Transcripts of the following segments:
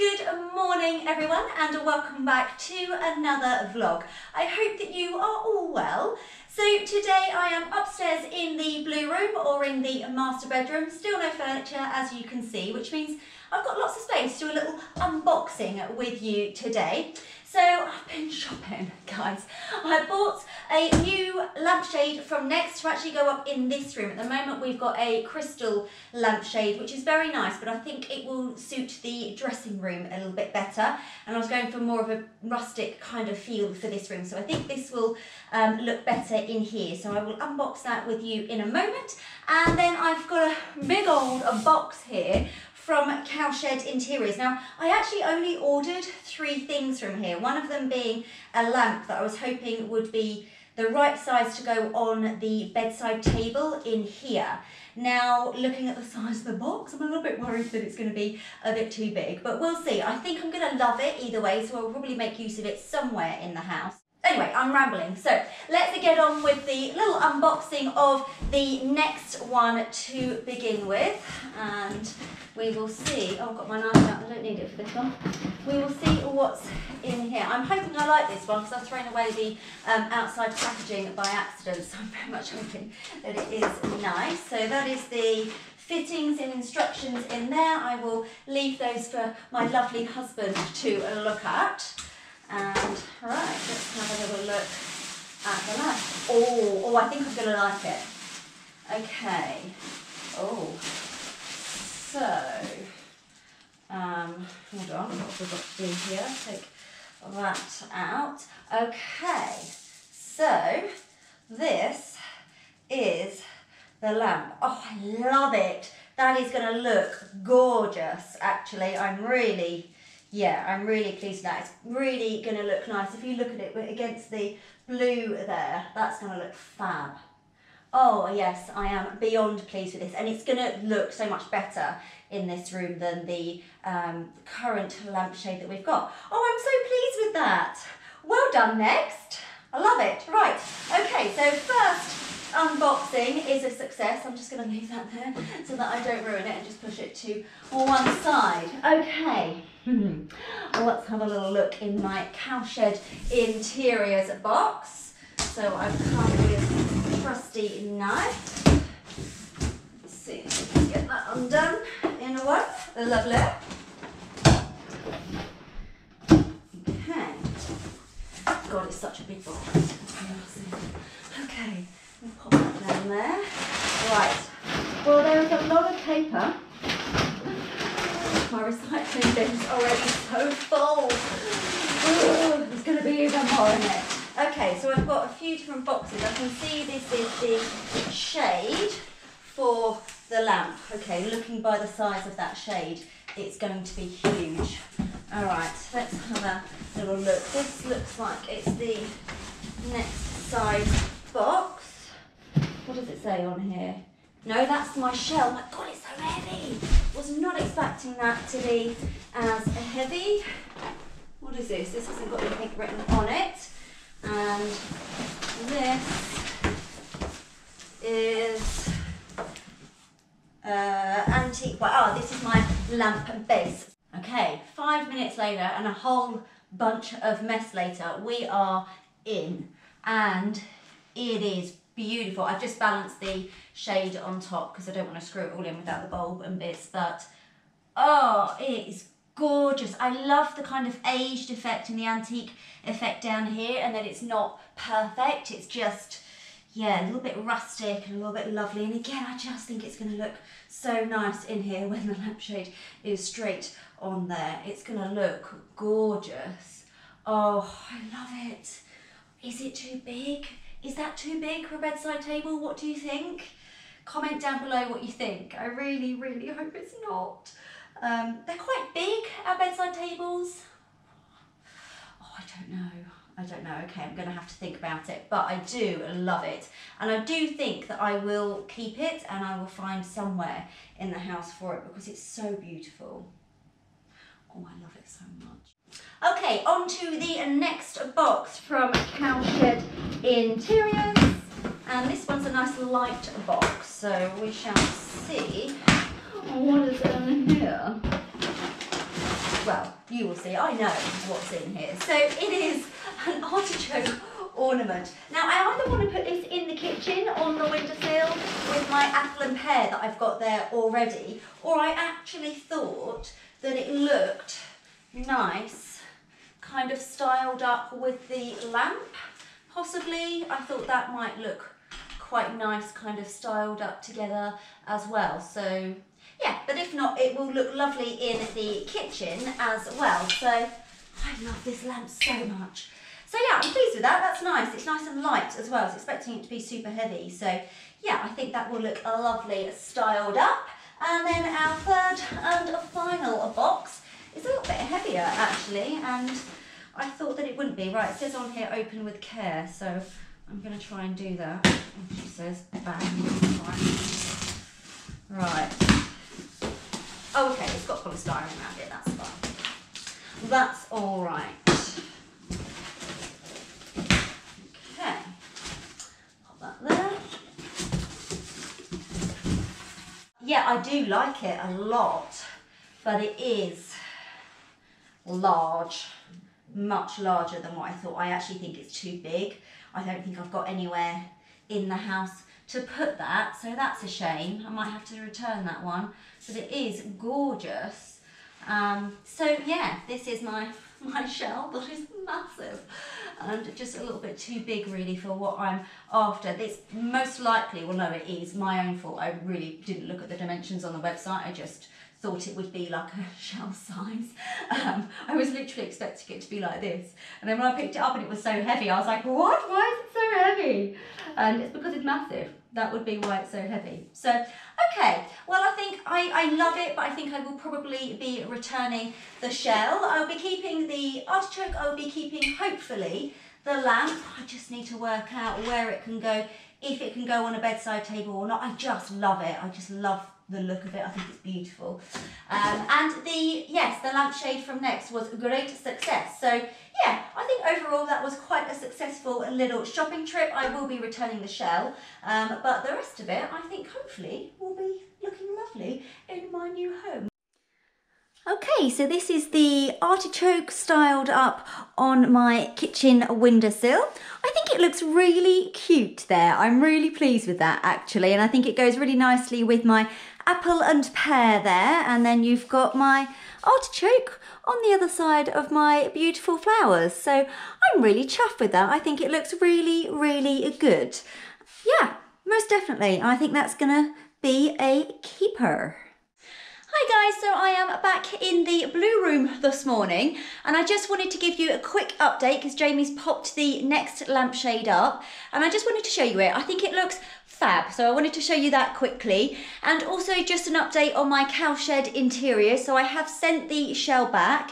Good morning everyone and welcome back to another vlog. I hope that you are all well. So today I am upstairs in the blue room or in the master bedroom, still no furniture as you can see, which means I've got lots of space to do a little unboxing with you today. So I've been shopping, guys. I bought a new lampshade from Next to actually go up in this room. At the moment we've got a crystal lampshade, which is very nice, but I think it will suit the dressing room a little bit better. And I was going for more of a rustic kind of feel for this room. So I think this will um, look better in here. So I will unbox that with you in a moment. And then I've got a big old a box here from Cowshed Interiors. Now, I actually only ordered three things from here, one of them being a lamp that I was hoping would be the right size to go on the bedside table in here. Now, looking at the size of the box, I'm a little bit worried that it's going to be a bit too big, but we'll see. I think I'm going to love it either way, so I'll probably make use of it somewhere in the house. Anyway, I'm rambling. So let's get on with the little unboxing of the next one to begin with. And we will see, oh, I've got my knife out, I don't need it for this one. We will see what's in here. I'm hoping I like this one because I've thrown away the um, outside packaging by accident. So I'm very much hoping that it is nice. So that is the fittings and instructions in there. I will leave those for my lovely husband to look at. And right, let's have a little look at the lamp. Oh, oh, I think I'm to like it. Okay. Oh. So, um, hold on, what have we got to do here? Take that out. Okay. So, this is the lamp. Oh, I love it. That is to look gorgeous, actually. I'm really yeah, I'm really pleased with that. It's really going to look nice. If you look at it against the blue there, that's going to look fab. Oh yes, I am beyond pleased with this and it's going to look so much better in this room than the um, current lampshade that we've got. Oh, I'm so pleased with that. Well done, next. I love it. Right, okay, so first unboxing is a success. I'm just going to leave that there so that I don't ruin it and just push it to one side. Okay, let's have a little look in my Cowshed Interiors box. So I've come with a trusty knife. Let's see if we can get that undone in a way. Lovely. Okay. God, it's such a big box. Okay. Pop that down there. Right. Well, there's a lot of paper. My recycling bin's already so full. Ooh, there's going to be even more in it. Okay, so I've got a few different boxes. I can see this is the shade for the lamp. Okay, looking by the size of that shade, it's going to be huge. All right, let's have a little look. This looks like it's the next size box. What does it say on here? No, that's my shell. My God, it's so heavy. Was not expecting that to be as heavy. What is this? This hasn't got anything written on it. And this is uh, antique. Well, oh, this is my lamp and base. Okay, five minutes later and a whole bunch of mess later, we are in. And it is beautiful. I've just balanced the shade on top because I don't want to screw it all in without the bulb and bits, but oh, it is gorgeous. I love the kind of aged effect and the antique effect down here and that it's not perfect. It's just, yeah, a little bit rustic and a little bit lovely. And again, I just think it's going to look so nice in here when the lampshade is straight on there. It's going to look gorgeous. Oh, I love it. Is it too big? Is that too big for a bedside table? What do you think? Comment down below what you think. I really, really hope it's not. Um, they're quite big, our bedside tables. Oh, I don't know. I don't know. Okay, I'm going to have to think about it. But I do love it. And I do think that I will keep it and I will find somewhere in the house for it because it's so beautiful. Oh, I love it so much. Okay, on to the next box from Cowshed Interiors. And this one's a nice light box, so we shall see oh, what is in here. Well, you will see, I know what's in here. So it is an artichoke ornament. Now I either want to put this in the kitchen on the windowsill with my apple and pear that I've got there already, or I actually thought that it looked nice, kind of styled up with the lamp, possibly. I thought that might look quite nice, kind of styled up together as well. So yeah, but not, it will look lovely in the kitchen as well. So I love this lamp so much. So yeah, I'm pleased with that. That's nice. It's nice and light as well. I was expecting it to be super heavy. So yeah, I think that will look lovely styled up. And then our third and final box is a little bit heavier actually. And I thought that it wouldn't be. Right, it says on here open with care. So I'm going to try and do that. She says bang. Right. Oh, okay, it's got polystyrene around it, that's fine. That's all right. Okay, pop that there. Yeah, I do like it a lot, but it is large, much larger than what I thought. I actually think it's too big. I don't think I've got anywhere in the house to put that, so that's a shame. I might have to return that one, but it is gorgeous. Um, so yeah, this is my, my shell that is massive and just a little bit too big really for what I'm after. This most likely, well no it is, my own fault. I really didn't look at the dimensions on the website, I just thought it would be like a shell size. Um, I was literally expecting it to be like this. And then when I picked it up and it was so heavy, I was like, what? Why is it so heavy? And it's because it's massive. That would be why it's so heavy. So, okay, well, I think I, I love it, but I think I will probably be returning the shell. I'll be keeping the artichoke, I'll be keeping, hopefully, the lamp. I just need to work out where it can go, if it can go on a bedside table or not. I just love it. I just love the look of it. I think it's beautiful. Um, and the, yes, the lampshade from Next was a great success. So yeah, I think overall that was quite a successful little shopping trip. I will be returning the shell, um, but the rest of it, I think hopefully will be looking lovely in my new home. Okay, so this is the artichoke styled up on my kitchen windowsill. I think it looks really cute there. I'm really pleased with that actually, and I think it goes really nicely with my apple and pear there, and then you've got my artichoke on the other side of my beautiful flowers. So I'm really chuffed with that. I think it looks really, really good. Yeah, most definitely. I think that's gonna be a keeper. Hi guys, so I am back in the blue room this morning and I just wanted to give you a quick update because Jamie's popped the next lampshade up and I just wanted to show you it. I think it looks fab, so I wanted to show you that quickly and also just an update on my cowshed interior. So I have sent the shell back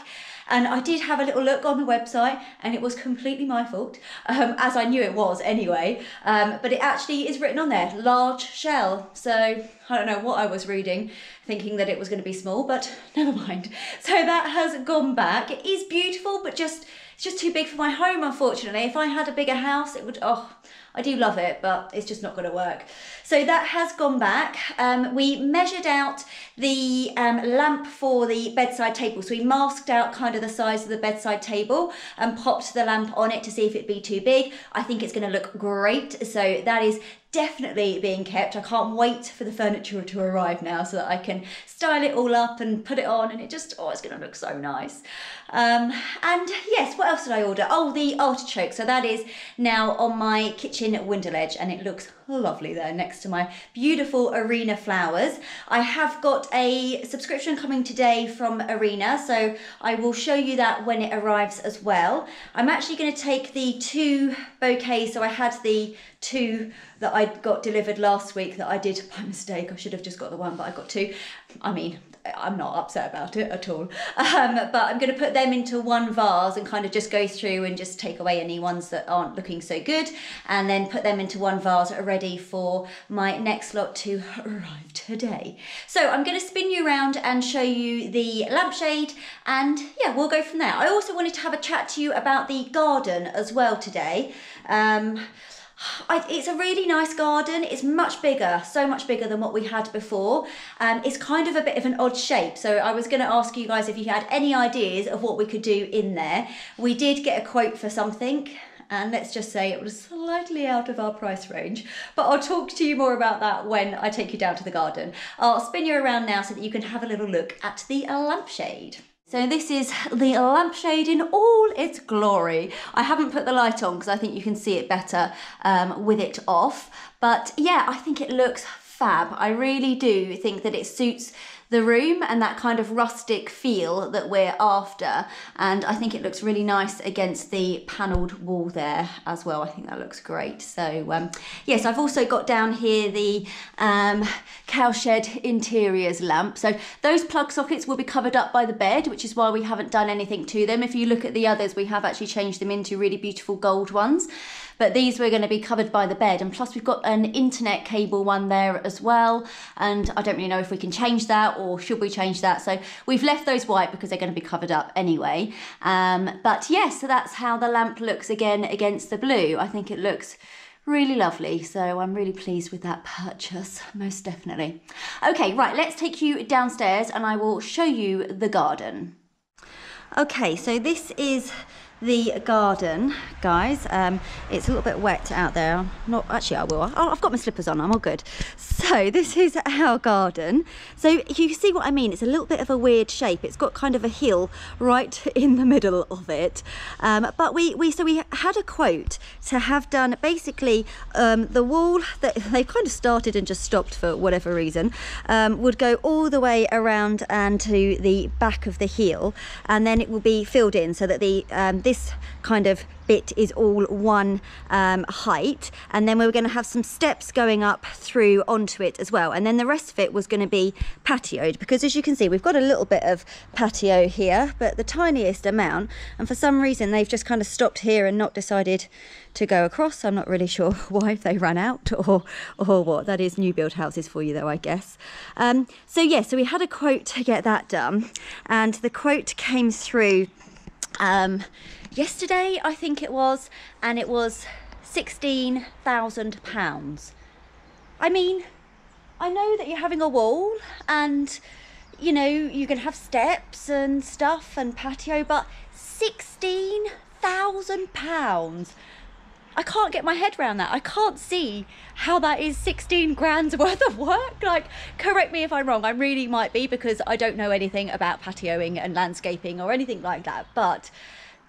and I did have a little look on the website and it was completely my fault, um, as I knew it was anyway. Um, but it actually is written on there, large shell. So I don't know what I was reading, thinking that it was going to be small, but never mind. So that has gone back. It is beautiful, but just it's just too big for my home, unfortunately. If I had a bigger house, it would, oh, I do love it, but it's just not going to work. So that has gone back. Um, we measured out the um, lamp for the bedside table. So we masked out kind of the size of the bedside table and popped the lamp on it to see if it'd be too big. I think it's going to look great. So that is definitely being kept. I can't wait for the furniture to arrive now so that I can style it all up and put it on and it just, oh, it's going to look so nice. Um, and yes, what else did I order? Oh, the artichoke. So that is now on my kitchen window ledge and it looks lovely there next to my beautiful Arena flowers. I have got a subscription coming today from Arena, so I will show you that when it arrives as well. I'm actually going to take the two bouquets, so I had the two that I got delivered last week that I did by mistake. I should have just got the one, but I got two. I mean, I'm not upset about it at all. Um, but I'm going to put them into one vase and kind of just go through and just take away any ones that aren't looking so good and then put them into one vase ready for my next lot to arrive today. So I'm going to spin you around and show you the lampshade and yeah, we'll go from there. I also wanted to have a chat to you about the garden as well today. Um, I, it's a really nice garden. It's much bigger, so much bigger than what we had before. Um, it's kind of a bit of an odd shape. So I was going to ask you guys if you had any ideas of what we could do in there. We did get a quote for something and let's just say it was slightly out of our price range. But I'll talk to you more about that when I take you down to the garden. I'll spin you around now so that you can have a little look at the lampshade. So this is the lampshade in all its glory. I haven't put the light on because I think you can see it better um, with it off. But yeah, I think it looks fab. I really do think that it suits the room and that kind of rustic feel that we're after. And I think it looks really nice against the panelled wall there as well. I think that looks great. So um, yes, I've also got down here the um, cowshed interiors lamp. So those plug sockets will be covered up by the bed, which is why we haven't done anything to them. If you look at the others, we have actually changed them into really beautiful gold ones but these were going to be covered by the bed and plus we've got an internet cable one there as well and I don't really know if we can change that or should we change that so we've left those white because they're going to be covered up anyway. Um, but yes yeah, so that's how the lamp looks again against the blue. I think it looks really lovely so I'm really pleased with that purchase most definitely. Okay right let's take you downstairs and I will show you the garden. Okay so this is the garden, guys. Um, it's a little bit wet out there. Not actually, I will. Oh, I've got my slippers on. I'm all good. So this is our garden. So you see what I mean? It's a little bit of a weird shape. It's got kind of a hill right in the middle of it. Um, but we we so we had a quote to have done basically um, the wall that they kind of started and just stopped for whatever reason um, would go all the way around and to the back of the heel, and then it will be filled in so that the um, this kind of bit is all one um, height. And then we were going to have some steps going up through onto it as well. And then the rest of it was going to be patioed because as you can see we've got a little bit of patio here but the tiniest amount and for some reason they've just kind of stopped here and not decided to go across. I'm not really sure why if they ran out or or what. That is new build houses for you though I guess. Um, so yeah so we had a quote to get that done and the quote came through um, yesterday, I think it was, and it was £16,000. I mean, I know that you're having a wall and, you know, you can have steps and stuff and patio, but £16,000. I can't get my head around that. I can't see how that is 16 grand's worth of work. Like, correct me if I'm wrong. I really might be because I don't know anything about patioing and landscaping or anything like that. But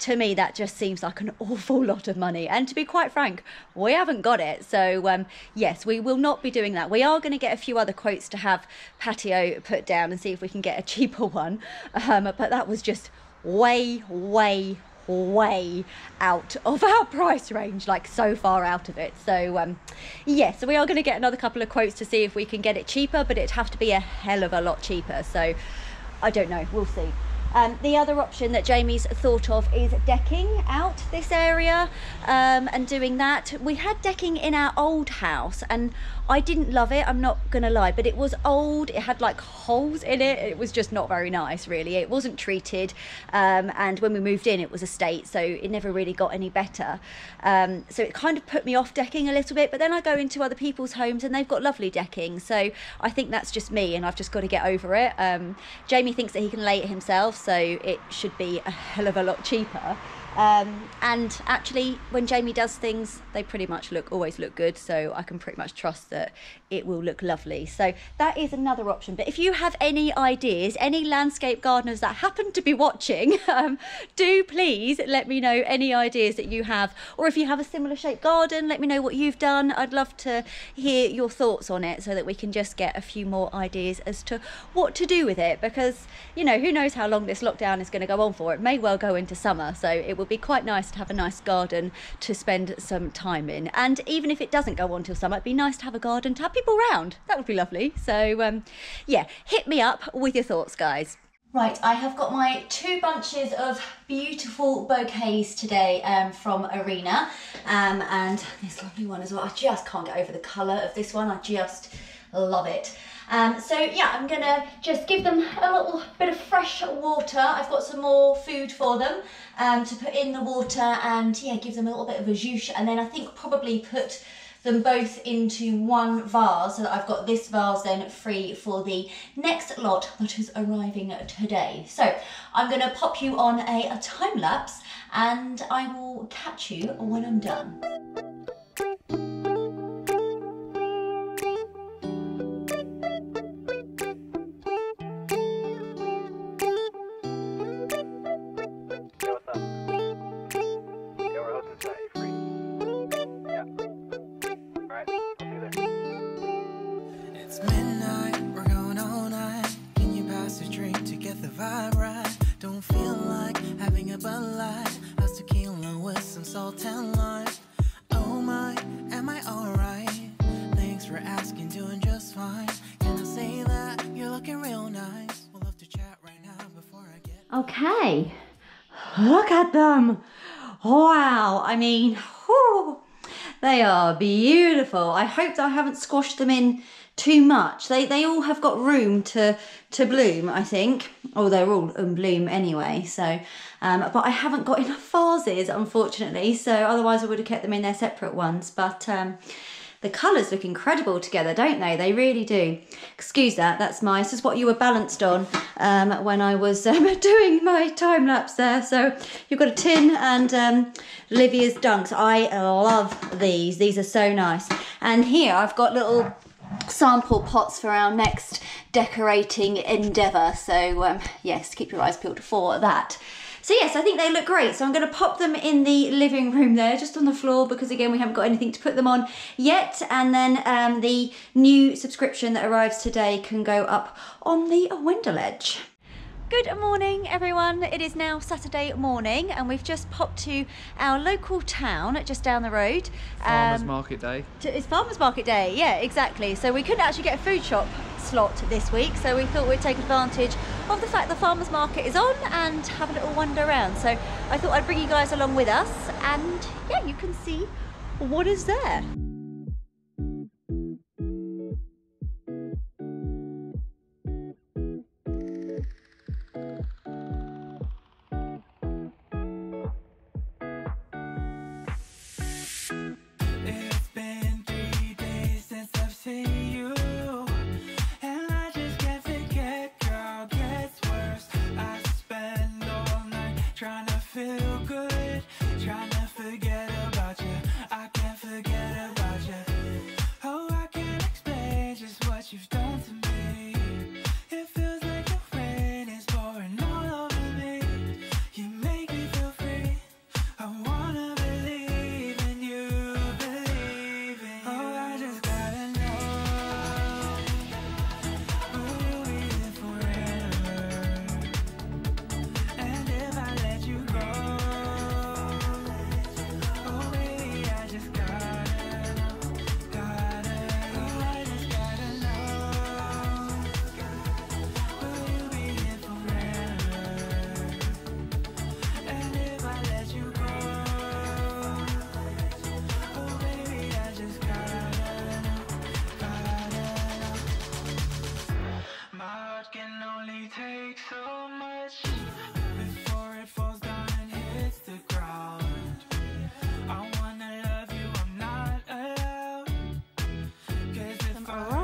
to me, that just seems like an awful lot of money. And to be quite frank, we haven't got it. So, um, yes, we will not be doing that. We are going to get a few other quotes to have patio put down and see if we can get a cheaper one. Um, but that was just way, way, way out of our price range, like so far out of it. So, um, yeah, so we are going to get another couple of quotes to see if we can get it cheaper, but it'd have to be a hell of a lot cheaper. So, I don't know, we'll see. Um, the other option that Jamie's thought of is decking out this area um, and doing that. We had decking in our old house and I didn't love it, I'm not gonna lie, but it was old, it had like holes in it, it was just not very nice really. It wasn't treated um, and when we moved in it was a state so it never really got any better. Um, so it kind of put me off decking a little bit but then I go into other people's homes and they've got lovely decking so I think that's just me and I've just got to get over it. Um, Jamie thinks that he can lay it himself so it should be a hell of a lot cheaper. Um, and actually, when Jamie does things, they pretty much look always look good. So I can pretty much trust that it will look lovely. So that is another option. But if you have any ideas, any landscape gardeners that happen to be watching, um, do please let me know any ideas that you have. Or if you have a similar shaped garden, let me know what you've done. I'd love to hear your thoughts on it so that we can just get a few more ideas as to what to do with it. Because, you know, who knows how long this lockdown is going to go on for. It may well go into summer. So it would be quite nice to have a nice garden to spend some time in. And even if it doesn't go on till summer, it'd be nice to have a garden to have people around. That would be lovely. So um, yeah, hit me up with your thoughts, guys. Right, I have got my two bunches of beautiful bouquets today um, from Arena um, and this lovely one as well. I just can't get over the colour of this one. I just love it. Um, so yeah, I'm gonna just give them a little bit of fresh water. I've got some more food for them um, to put in the water and yeah, give them a little bit of a zhoosh and then I think probably put them both into one vase so that I've got this vase then free for the next lot that is arriving today. So I'm going to pop you on a, a time lapse and I will catch you when I'm done. Okay, look at them. Wow, I mean, whew, they are beautiful. I hope I haven't squashed them in too much. They they all have got room to to bloom, I think. Oh, they're all in bloom anyway. So, um, but I haven't got enough vases, unfortunately. So otherwise, I would have kept them in their separate ones. But um, the colours look incredible together, don't they? They really do. Excuse that, that's my, this is what you were balanced on um, when I was um, doing my time lapse there. So you've got a tin and um, Livia's Dunks. I love these, these are so nice. And here I've got little sample pots for our next decorating endeavour. So um, yes, keep your eyes peeled for that. So yes, I think they look great. So I'm going to pop them in the living room there, just on the floor, because again, we haven't got anything to put them on yet. And then um, the new subscription that arrives today can go up on the window ledge. Good morning everyone. It is now Saturday morning and we've just popped to our local town just down the road. Farmers um, Market Day. To, it's Farmers Market Day, yeah, exactly. So we couldn't actually get a food shop slot this week so we thought we'd take advantage of the fact the Farmers Market is on and have a little wander around. So I thought I'd bring you guys along with us and yeah, you can see what is there.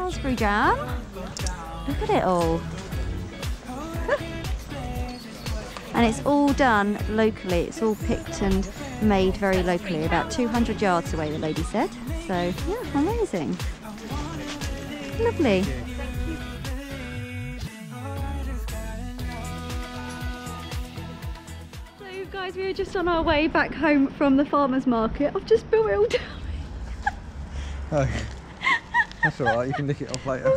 Raspberry jam. Look at it all. and it's all done locally. It's all picked and made very locally, about 200 yards away, the lady said. So, yeah, amazing. Lovely. So, guys, we are just on our way back home from the farmer's market. I've just built it all down. okay. That's alright, you can nick it off later.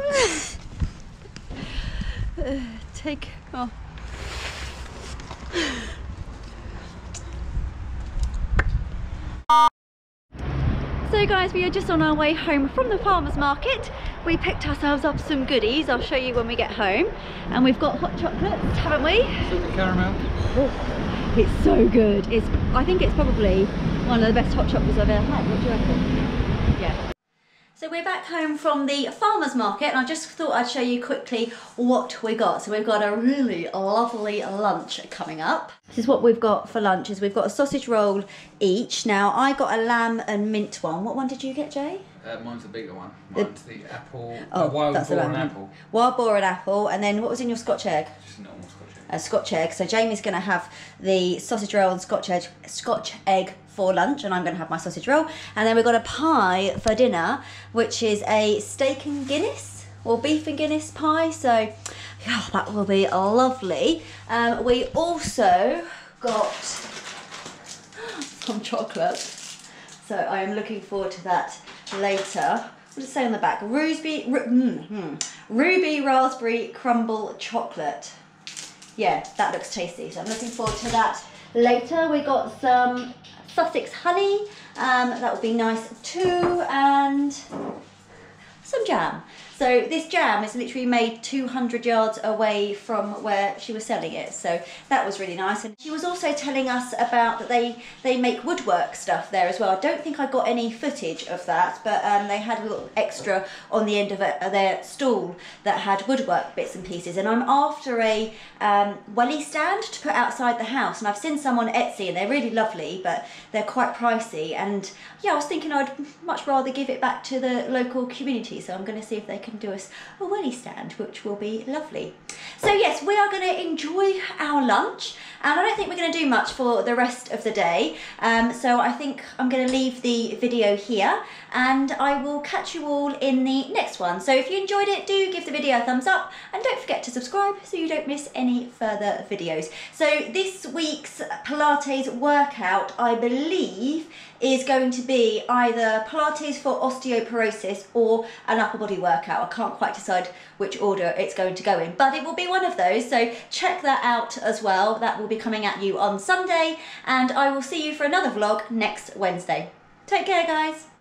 uh, take off. So guys, we are just on our way home from the farmer's market. We picked ourselves up some goodies, I'll show you when we get home. And we've got hot chocolates, haven't we? Silver caramel. Oh, it's so good. It's, I think it's probably one of the best hot chocolates I've ever had. What do you reckon? Yeah. So we're back home from the farmer's market and I just thought I'd show you quickly what we got. So we've got a really lovely lunch coming up. This is what we've got for lunch is we've got a sausage roll each. Now I got a lamb and mint one. What one did you get, Jay? Uh, mine's the bigger one. The- Mine's the apple. Oh, uh, wild that's the boar and apple. Wild boar and apple and then what was in your scotch egg? Just a normal Scotch egg. a Scotch egg. So Jamie's going to have the sausage roll and Scotch egg, Scotch egg for lunch, and I'm going to have my sausage roll. And then we've got a pie for dinner, which is a steak and Guinness or beef and Guinness pie. So yeah, that will be lovely. Um, we also got some chocolate. So I am looking forward to that later. What does it say on the back? Ruby, ru- mm, mm, ruby raspberry crumble chocolate. Yeah, that looks tasty. So I'm looking forward to that later. We got some Sussex honey. Um, that would be nice too. And some jam. So this jam is literally made 200 yards away from where she was selling it. So that was really nice. And she was also telling us about that they they make woodwork stuff there as well. I don't think I got any footage of that, but um, they had a little extra on the end of it, uh, their stall that had woodwork bits and pieces. And I'm after a um, welly stand to put outside the house. And I've seen some on Etsy and they're really lovely, but they're quite pricey. And yeah, I was thinking I'd much rather give it back to the local community. So I'm going to see if they can do us a welly stand, which will be lovely. So yes, we are going to enjoy our lunch. And I don't think we're going to do much for the rest of the day. Um, so I think I'm going to leave the video here and I will catch you all in the next one. So if you enjoyed it, do give the video a thumbs up and don't forget to subscribe so you don't miss any further videos. So this week's Pilates workout, I believe, is going to be either Pilates for osteoporosis or an upper body workout. I can't quite decide which order it's going to go in, but it will be one of those. So check that out as well. That will be coming at you on Sunday, and I will see you for another vlog next Wednesday. Take care, guys.